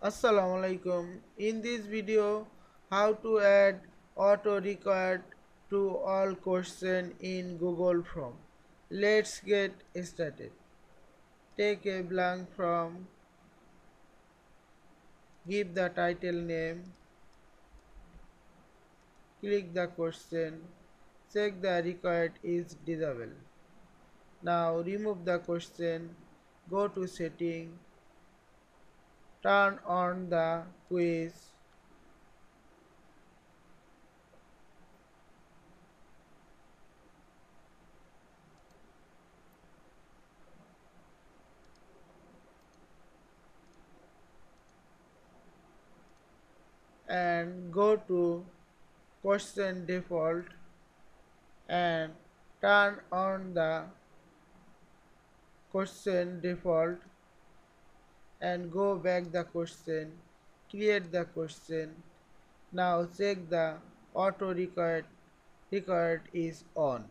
Assalamu alaikum. In this video, how to add auto required to all question in Google Form. Let's get started. Take a blank form. Give the title name. Click the question. Check the required is disabled. Now remove the question. Go to setting turn on the quiz. And go to question default and turn on the question default and go back the question create the question. Now check the auto record. Record is on.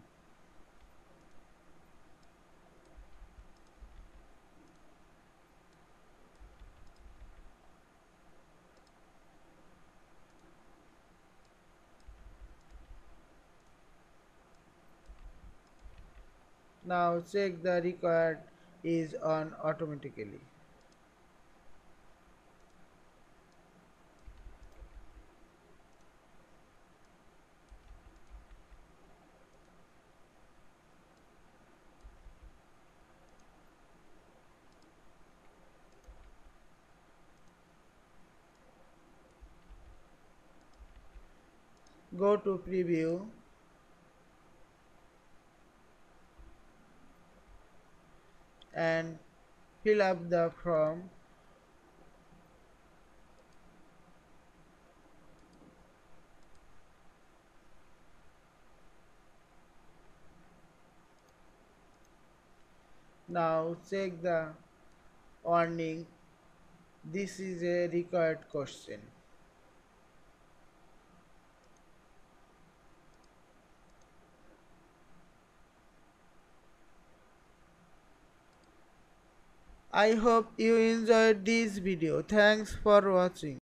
Now check the record is on automatically go to preview. And fill up the form. Now check the warning. This is a required question I hope you enjoyed this video. Thanks for watching.